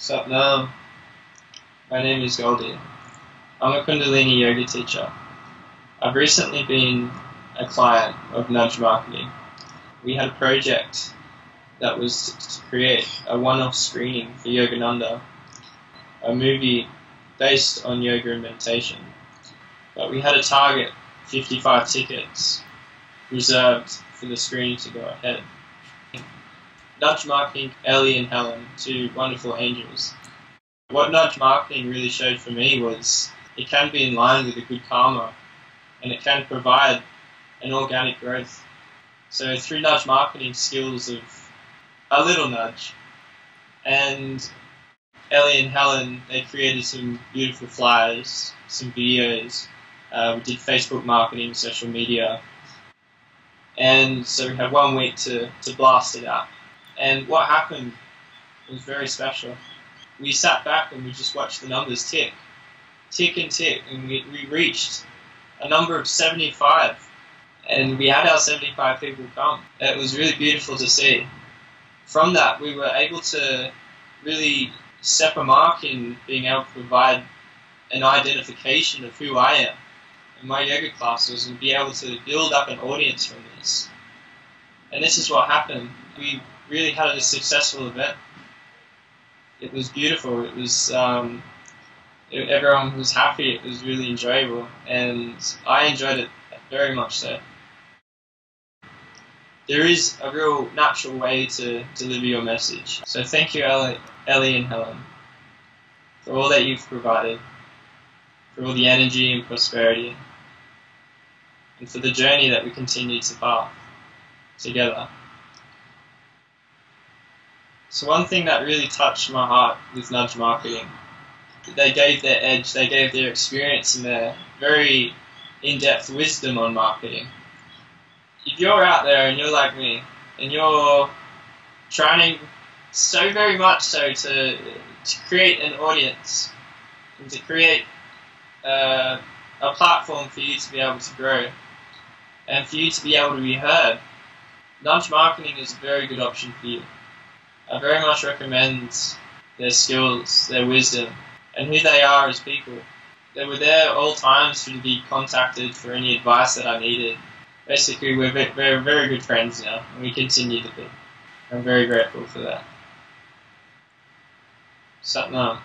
Satnam. My name is Goldy. I'm a Kundalini yoga teacher. I've recently been a client of Nudge Marketing. We had a project that was to create a one-off screening for Yogananda, a movie based on yoga and meditation. But we had a target, 55 tickets, reserved for the screening to go ahead. Nudge Marketing, Elly and Helen, two wonderful angels. What Nudge Marketing really showed for me was it can be in line with a good karma and it can provide an organic growth. So through Nudge Marketing skills of a little nudge and Elly and Helen, they created some beautiful flyers, some videos. Uh, we did Facebook marketing, social media. And so we had one week to, to blast it out. And what happened was very special. We sat back and we just watched the numbers tick, tick and tick, and we, we reached a number of 75. And we had our 75 people come. It was really beautiful to see. From that, we were able to really set a mark in being able to provide an identification of who I am in my yoga classes and be able to build up an audience from this. And this is what happened. We really had a successful event. It was beautiful. It was um, it, everyone was happy. It was really enjoyable, and I enjoyed it very much so. There is a real natural way to deliver your message. So thank you, Elly, Elly and Helen, for all that you've provided, for all the energy and prosperity, and for the journey that we continue to path together. So one thing that really touched my heart with Nudge Marketing, they gave their edge, they gave their experience and their very in-depth wisdom on marketing. If you're out there and you're like me, and you're trying so very much so to, to create an audience, and to create uh, a platform for you to be able to grow, and for you to be able to be heard, Nudge Marketing is a very good option for you. I very much recommend their skills, their wisdom, and who they are as people. They were there all times to be contacted for any advice that I needed. Basically, we're, we're very good friends now, and we continue to be. I'm very grateful for that. Satnam.